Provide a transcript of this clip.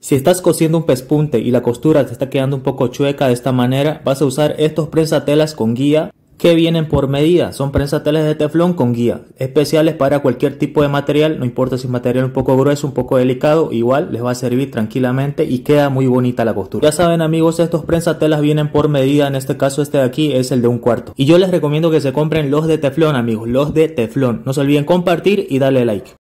Si estás cosiendo un pespunte y la costura te está quedando un poco chueca de esta manera, vas a usar estos prensatelas con guía que vienen por medida. Son prensatelas de teflón con guía, especiales para cualquier tipo de material, no importa si es material un poco grueso, un poco delicado, igual les va a servir tranquilamente y queda muy bonita la costura. Ya saben amigos, estos prensatelas vienen por medida, en este caso este de aquí es el de un cuarto. Y yo les recomiendo que se compren los de teflón amigos, los de teflón. No se olviden compartir y darle like.